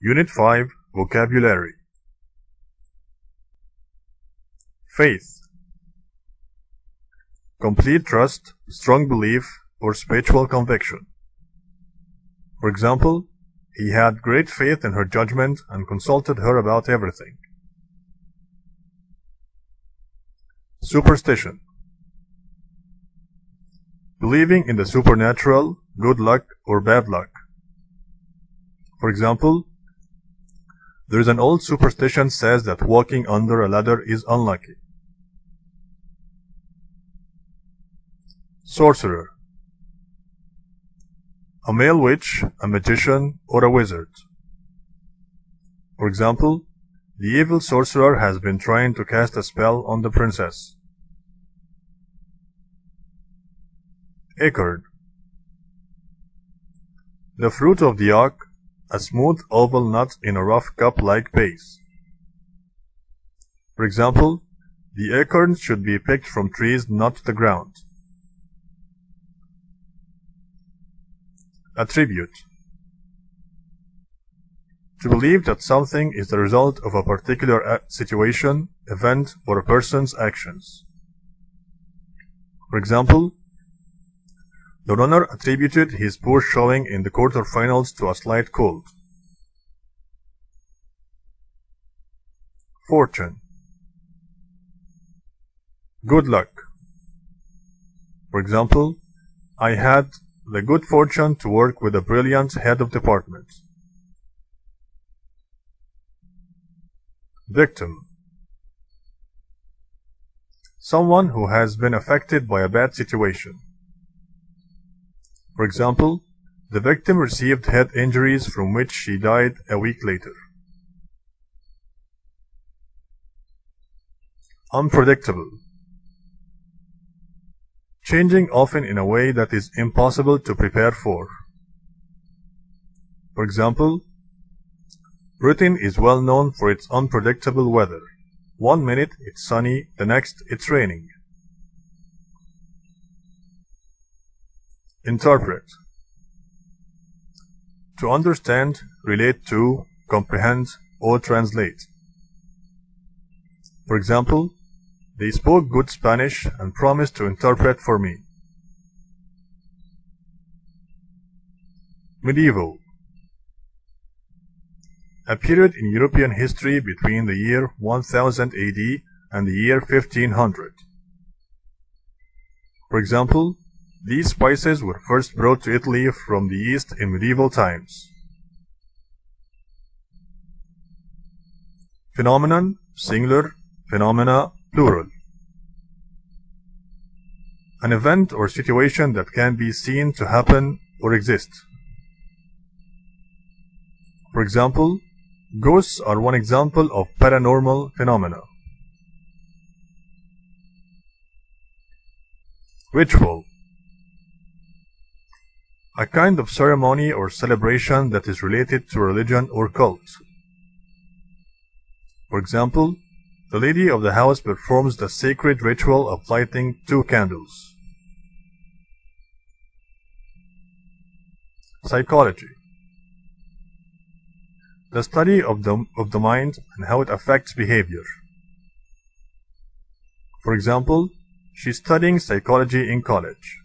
Unit 5 Vocabulary Faith Complete trust, strong belief, or spiritual conviction. For example, he had great faith in her judgment and consulted her about everything. Superstition Believing in the supernatural, good luck, or bad luck. For example, there is an old superstition says that walking under a ladder is unlucky. Sorcerer A male witch, a magician, or a wizard. For example, the evil sorcerer has been trying to cast a spell on the princess. Acorn The fruit of the oak, a smooth oval nut in a rough cup-like base. For example, the acorns should be picked from trees, not the ground. Attribute To believe that something is the result of a particular uh, situation, event, or a person's actions. For example, the runner attributed his poor showing in the quarterfinals to a slight cold. Fortune Good luck. For example, I had the good fortune to work with a brilliant head of department. Victim Someone who has been affected by a bad situation. For example, the victim received head injuries from which she died a week later. Unpredictable. Changing often in a way that is impossible to prepare for. For example, Britain is well known for its unpredictable weather. One minute it's sunny, the next it's raining. Interpret. To understand, relate to, comprehend, or translate. For example, they spoke good Spanish and promised to interpret for me. Medieval. A period in European history between the year 1000 AD and the year 1500. For example, these spices were first brought to Italy from the East in medieval times. Phenomenon, singular, phenomena, plural. An event or situation that can be seen to happen or exist. For example, ghosts are one example of paranormal phenomena. Ritual a kind of ceremony or celebration that is related to religion or cult. For example, the lady of the house performs the sacred ritual of lighting two candles. Psychology The study of the, of the mind and how it affects behavior. For example, she's studying psychology in college.